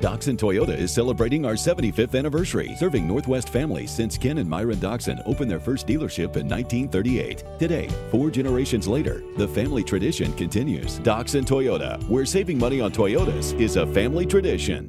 Doxon Toyota is celebrating our 75th anniversary, serving Northwest families since Ken and Myron Doxon opened their first dealership in 1938. Today, four generations later, the family tradition continues. Doxon Toyota, where saving money on Toyotas is a family tradition.